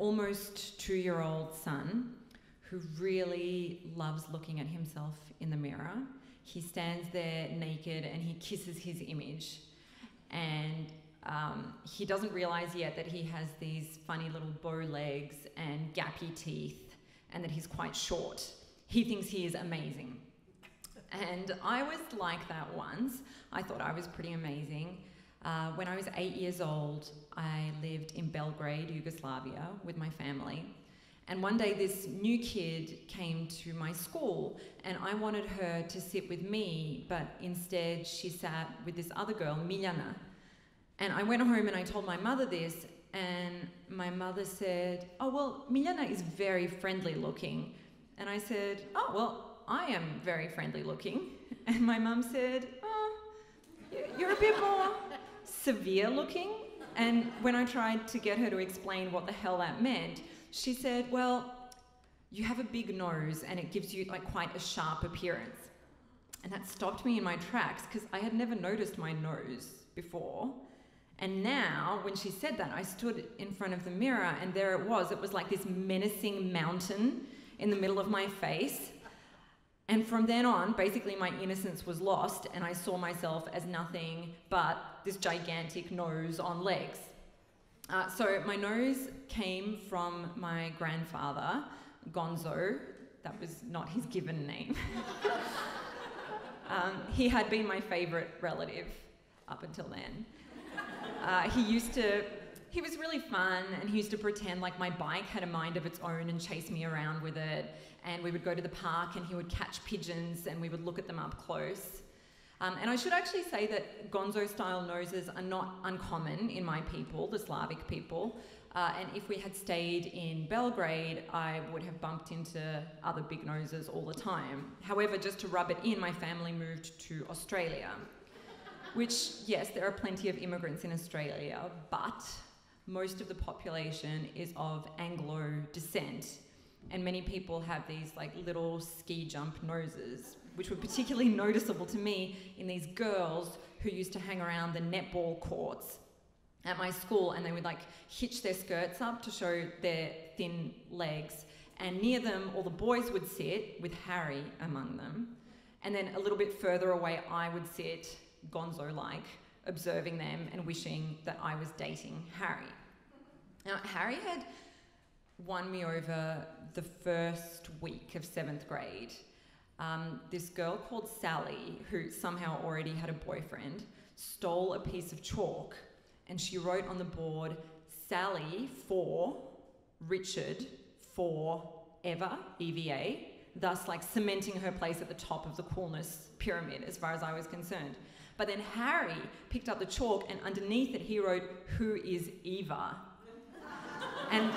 almost two year old son who really loves looking at himself in the mirror. He stands there naked and he kisses his image. And um, he doesn't realize yet that he has these funny little bow legs and gappy teeth and that he's quite short. He thinks he is amazing. And I was like that once. I thought I was pretty amazing. Uh, when I was eight years old, I lived in Belgrade, Yugoslavia, with my family. And one day, this new kid came to my school, and I wanted her to sit with me, but instead, she sat with this other girl, Miljana. And I went home and I told my mother this, and my mother said, Oh, well, Miljana is very friendly looking. And I said, Oh, well, I am very friendly looking. And my mum said, Oh, you're a bit more severe looking. And when I tried to get her to explain what the hell that meant, she said, Well, you have a big nose and it gives you like quite a sharp appearance. And that stopped me in my tracks because I had never noticed my nose before. And now, when she said that, I stood in front of the mirror and there it was. It was like this menacing mountain in the middle of my face. And from then on, basically, my innocence was lost, and I saw myself as nothing but this gigantic nose on legs. Uh, so, my nose came from my grandfather, Gonzo. That was not his given name. um, he had been my favourite relative up until then. Uh, he used to he was really fun and he used to pretend like my bike had a mind of its own and chase me around with it and we would go to the park and he would catch pigeons and we would look at them up close. Um, and I should actually say that gonzo style noses are not uncommon in my people, the Slavic people. Uh, and if we had stayed in Belgrade, I would have bumped into other big noses all the time. However, just to rub it in, my family moved to Australia. Which, yes, there are plenty of immigrants in Australia, but most of the population is of Anglo descent and many people have these like little ski jump noses, which were particularly noticeable to me in these girls who used to hang around the netball courts at my school and they would like hitch their skirts up to show their thin legs. And near them, all the boys would sit with Harry among them. And then a little bit further away, I would sit, gonzo like, observing them and wishing that I was dating Harry. Now, Harry had won me over the first week of seventh grade. Um, this girl called Sally, who somehow already had a boyfriend, stole a piece of chalk and she wrote on the board, Sally for Richard for ever, EVA, thus like cementing her place at the top of the coolness pyramid as far as I was concerned. But then Harry picked up the chalk and underneath it he wrote, Who is Eva? And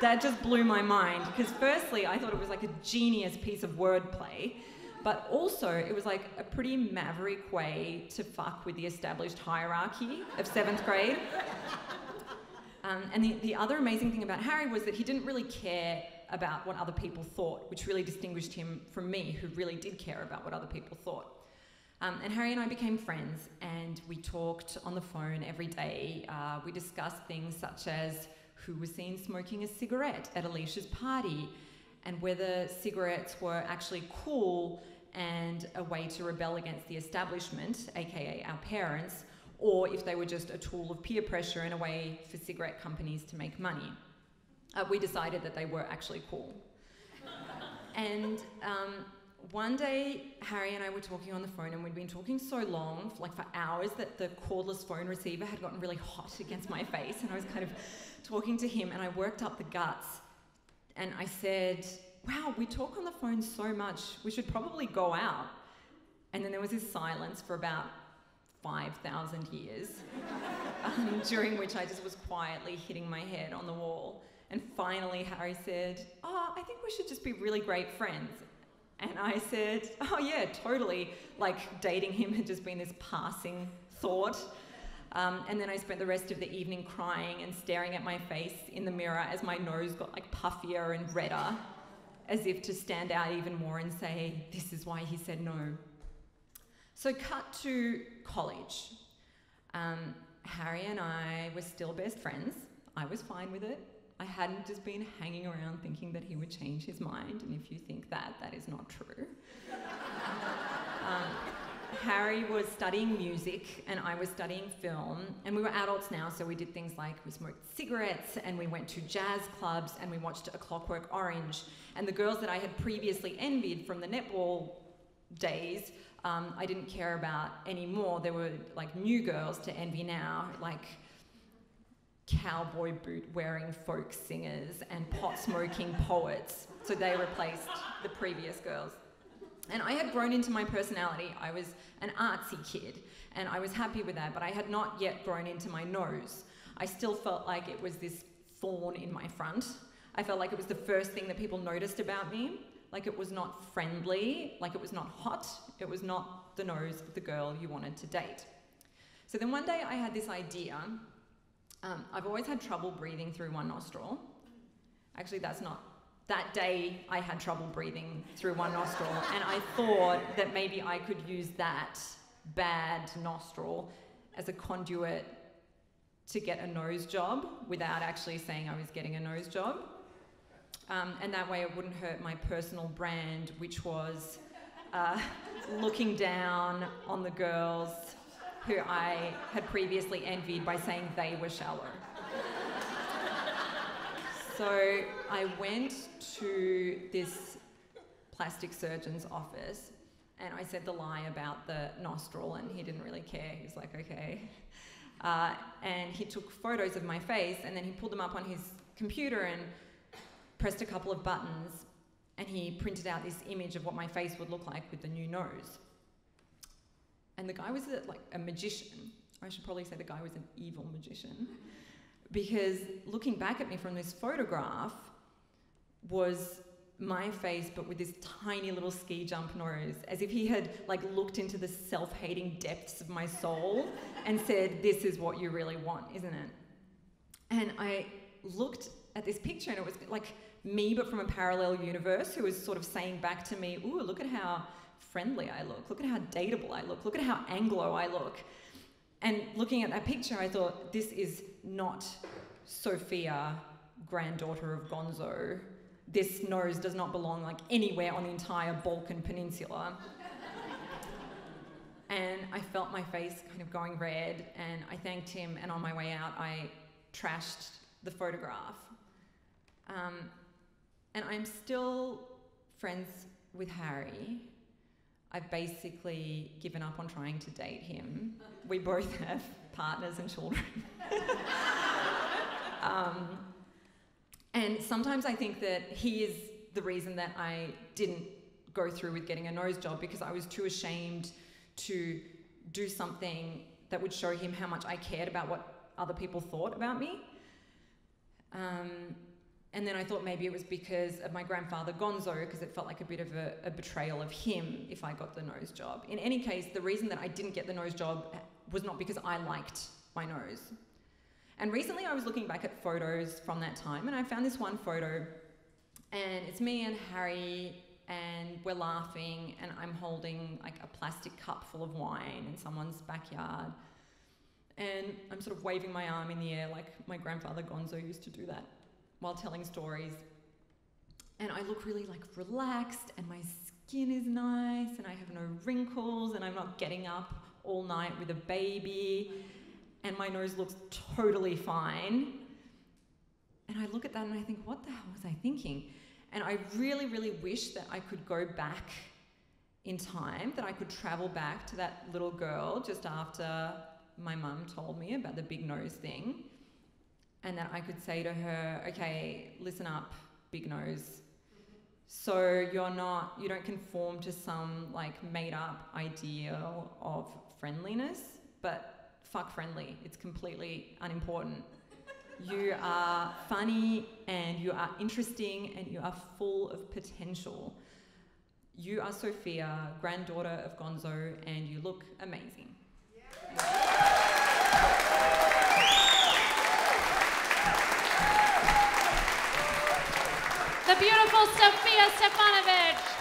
that just blew my mind because firstly I thought it was like a genius piece of wordplay but also it was like a pretty maverick way to fuck with the established hierarchy of seventh grade um, and the, the other amazing thing about harry was that he didn't really care about what other people thought which really distinguished him from me who really did care about what other people thought um, and Harry and I became friends, and we talked on the phone every day. Uh, we discussed things such as who was seen smoking a cigarette at Alicia's party, and whether cigarettes were actually cool and a way to rebel against the establishment, aka our parents, or if they were just a tool of peer pressure and a way for cigarette companies to make money. Uh, we decided that they were actually cool. and um, one day, Harry and I were talking on the phone, and we'd been talking so long, like for hours, that the cordless phone receiver had gotten really hot against my face, and I was kind of talking to him and I worked up the guts and I said, Wow, we talk on the phone so much, we should probably go out. And then there was this silence for about 5,000 years, um, during which I just was quietly hitting my head on the wall. And finally, Harry said, Oh, I think we should just be really great friends. And I said, Oh, yeah, totally. Like dating him had just been this passing thought. Um, and then I spent the rest of the evening crying and staring at my face in the mirror as my nose got like puffier and redder, as if to stand out even more and say, This is why he said no. So, cut to college. Um, Harry and I were still best friends. I was fine with it. I hadn't just been hanging around thinking that he would change his mind, and if you think that, that is not true. um, Harry was studying music and I was studying film, and we were adults now, so we did things like we smoked cigarettes and we went to jazz clubs and we watched A Clockwork Orange. And the girls that I had previously envied from the netball days, um, I didn't care about anymore. There were like new girls to envy now, like cowboy boot wearing folk singers and pot smoking poets. So they replaced the previous girls. And I had grown into my personality. I was an artsy kid, and I was happy with that, but I had not yet grown into my nose. I still felt like it was this thorn in my front. I felt like it was the first thing that people noticed about me. Like it was not friendly, like it was not hot, it was not the nose of the girl you wanted to date. So then one day I had this idea. Um, I've always had trouble breathing through one nostril. Actually, that's not that day I had trouble breathing through one nostril, and I thought that maybe I could use that bad nostril as a conduit to get a nose job without actually saying I was getting a nose job. Um, and that way it wouldn't hurt my personal brand, which was uh, looking down on the girls who I had previously envied by saying they were shallow. So I went to this plastic surgeon's office and I said the lie about the nostril, and he didn't really care. He was like, okay. Uh, and he took photos of my face and then he pulled them up on his computer and pressed a couple of buttons and he printed out this image of what my face would look like with the new nose. And the guy was a, like a magician. I should probably say the guy was an evil magician because looking back at me from this photograph was my face but with this tiny little ski jump nose as if he had like looked into the self-hating depths of my soul and said this is what you really want isn't it and i looked at this picture and it was like me but from a parallel universe who was sort of saying back to me ooh look at how friendly i look look at how dateable i look look at how anglo i look and looking at that picture i thought this is not Sofija granddaughter of gonzo this nose does not belong like anywhere on the entire Balkan Peninsula. and I felt my face kind of going red, and I thanked him. And on my way out, I trashed the photograph. Um, and I'm still friends with Harry. I've basically given up on trying to date him. We both have partners and children. um, and sometimes I think that he is the reason that I didn't go through with getting a nose job because I was too ashamed to do something that would show him how much I cared about what other people thought about me. Um, and then I thought maybe it was because of my grandfather Gonzo, because it felt like a bit of a, a, betrayal of him if I got the nose job. In any case, the reason that I didn't get the nose job was not because I liked my nose. And recently I was looking back at photos from that time and I found this one photo and it's me and Harry and we're laughing and I'm holding like a plastic cup full of wine in someone's backyard. And I'm sort of waving my arm in the air like my grandfather Gonzo used to do that while telling stories. And I look really like relaxed and my skin is nice and I have no wrinkles and I'm not getting up all night with a baby and my nose looks totally fine. And I look at that and I think, what the hell was I thinking? And I really, really wish that I could go back in time, that I could travel back to that little girl just after my mum told me about the big nose thing. And that I could say to her, okay, listen up, big nose. So you're not, you don't conform to some like made up ideal of friendliness, but fuck friendly. It's completely unimportant. You are funny and you are interesting and you are full of potential. You are Sofija, granddaughter of Gonzo, and you look amazing. The beautiful Sofija Stefanovic.